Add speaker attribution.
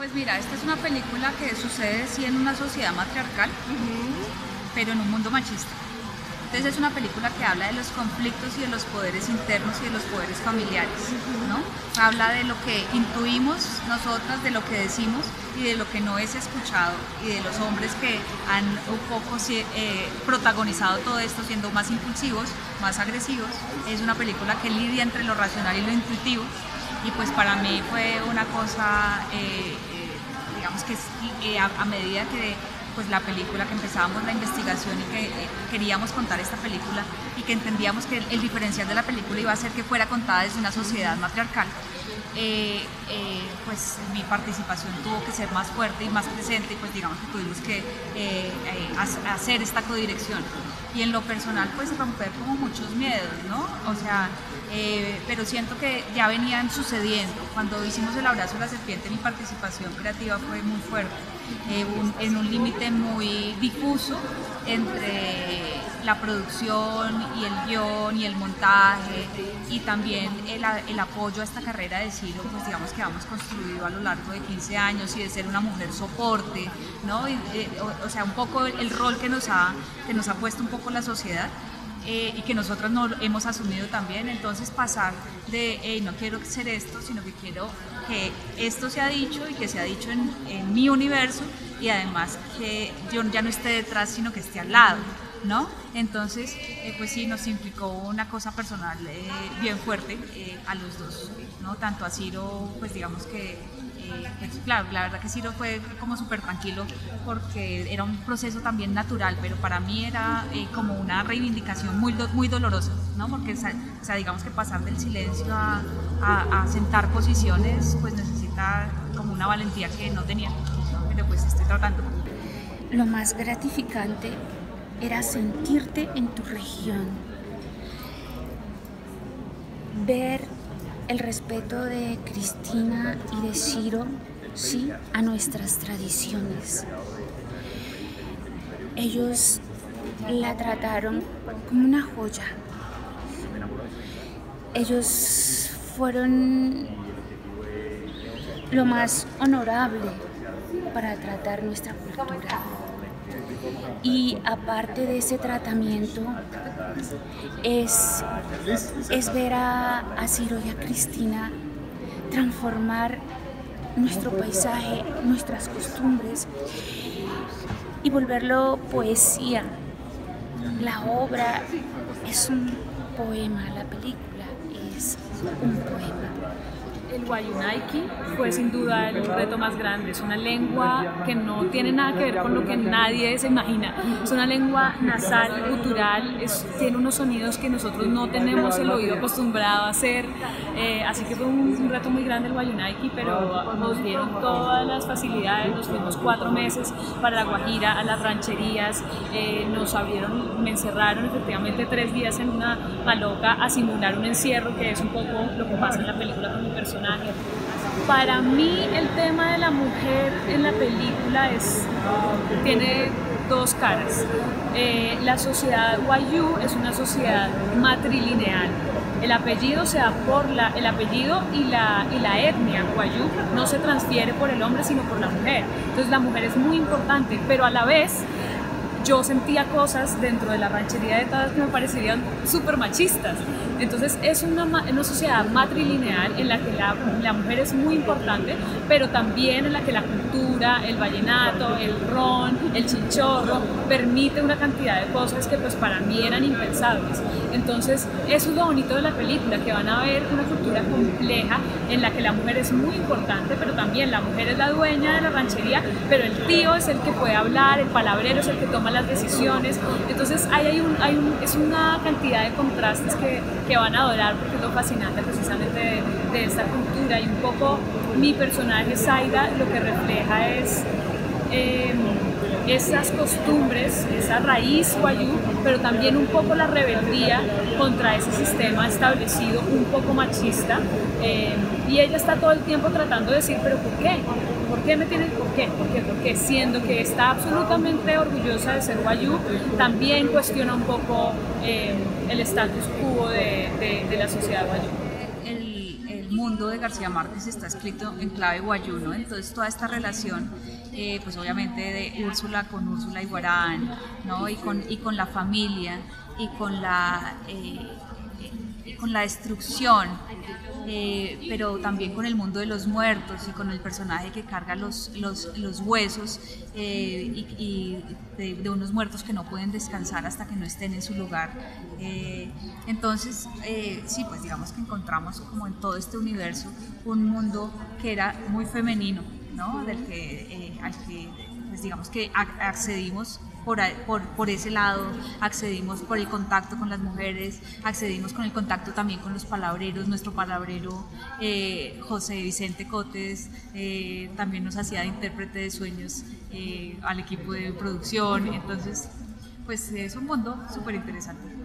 Speaker 1: Pues mira, esta es una película que sucede sí en una sociedad matriarcal, pero en un mundo machista. Entonces es una película que habla de los conflictos y de los poderes internos y de los poderes familiares, ¿no? Habla de lo que intuimos nosotras, de lo que decimos y de lo que no es escuchado y de los hombres que han un poco eh, protagonizado todo esto siendo más impulsivos, más agresivos. Es una película que lidia entre lo racional y lo intuitivo y pues para mí fue una cosa, eh, eh, digamos que a medida que pues la película, que empezábamos la investigación y que eh, queríamos contar esta película y que entendíamos que el, diferencial de la película iba a ser que fuera contada desde una sociedad matriarcal, eh, eh, pues mi participación tuvo que ser más fuerte y más presente y pues digamos que tuvimos que hacer esta codirección. Y en lo personal pues romper como muchos miedos, ¿no? O sea, pero siento que ya venían sucediendo. Cuando hicimos el abrazo de la serpiente mi participación creativa fue muy fuerte eh, en un límite muy difuso entre la producción y el guion y el montaje y también el, el, apoyo a esta carrera de Ciro, pues digamos que hemos construido a lo largo de 15 años y de ser una mujer soporte, ¿no? Eh, o, sea, un poco el rol que nos ha, que nos ha puesto un poco la sociedad. Eh, y que nosotros no hemos asumido también, entonces pasar de no quiero ser esto, sino que quiero que esto se ha dicho y que se ha dicho en, mi universo y además que yo ya no esté detrás, sino que esté al lado. ¿No? Entonces, eh, pues sí, nos implicó una cosa personal eh, bien fuerte eh, a los dos, ¿no? Tanto a Ciro, pues digamos que, pues, claro, la verdad que Ciro fue como súper tranquilo porque era un proceso también natural, pero para mí era como una reivindicación muy, muy dolorosa, ¿no? Porque, o sea, digamos que pasar del silencio a, a, sentar posiciones, pues necesita como una valentía que no tenía, pero pues estoy tratando.
Speaker 2: Lo más gratificante era sentirte en tu región, ver el respeto de Cristina y de Ciro sí, a nuestras tradiciones. Ellos la trataron como una joya. Ellos fueron lo más honorable para tratar nuestra cultura. Y aparte de ese tratamiento, es, es ver a, a Ciro y a Cristina transformar nuestro paisaje, nuestras costumbres y volverlo poesía. La obra es un poema, la película es un poema.
Speaker 3: El Wayunaiki fue sin duda el reto más grande. Es una lengua que no tiene nada que ver con lo que nadie se imagina. Es una lengua nasal, cultural, tiene unos sonidos que nosotros no tenemos el oído acostumbrado a hacer. Eh, así que fue un, reto muy grande el Wayunaiki, pero nos dieron todas las facilidades. Nos fuimos cuatro meses para la Guajira, a las rancherías. Eh, nos abrieron, me encerraron efectivamente tres días en una maloca a simular un encierro, que es un poco lo que pasa en la película con mi persona para mí el tema de la mujer en la película es, tiene dos caras. Eh, la sociedad Wayu es una sociedad matrilineal. El apellido se da por la, el apellido y la, y la etnia Wayu no se transfiere por el hombre sino por la mujer. Entonces la mujer es muy importante, pero a la vez yo sentía cosas dentro de la ranchería de todas que me parecerían súper machistas. Entonces es una, una, sociedad matrilineal en la que la, la, mujer es muy importante, pero también en la que la cultura, el vallenato, el ron, el chinchorro, permite una cantidad de cosas que pues para mí eran impensables. Entonces eso es lo bonito de la película, que van a ver una cultura compleja en la que la mujer es muy importante, pero también la mujer es la dueña de la ranchería, pero el tío es el que puede hablar, el palabrero es el que toma las decisiones. Entonces hay un, hay un, es una cantidad de contrastes que que van a adorar porque es lo fascinante precisamente de, esta cultura y un poco mi personaje Zaida lo que refleja es em, esas costumbres, esa raíz guayú, pero también un poco la rebeldía contra ese sistema establecido un poco machista. Em, y ella está todo el tiempo tratando de decir, pero ¿por qué? ¿Por qué me tiene por qué? ¿Por qué? Porque siendo que está absolutamente orgullosa de ser guayú, también cuestiona un poco em, el status quo de, la sociedad guayú.
Speaker 1: El, mundo de García Márquez está escrito en clave guayú, ¿no? Entonces toda esta relación, eh, pues obviamente de Úrsula con Úrsula Iguarán, ¿no? Y con, y con la familia y con la, eh, con la destrucción, eh, pero también con el mundo de los muertos y con el personaje que carga los, los, huesos eh, y, de, unos muertos que no pueden descansar hasta que no estén en su lugar. entonces, sí, pues digamos que encontramos como en todo este universo un mundo que era muy femenino, ¿no? Del que, al que pues digamos que accedimos por, por, por, ese lado, accedimos por el contacto con las mujeres, accedimos con el contacto también con los palabreros, nuestro palabrero eh, José Vicente Cotes eh, también nos hacía de intérprete de sueños eh, al equipo de producción, entonces pues es un mundo súper interesante.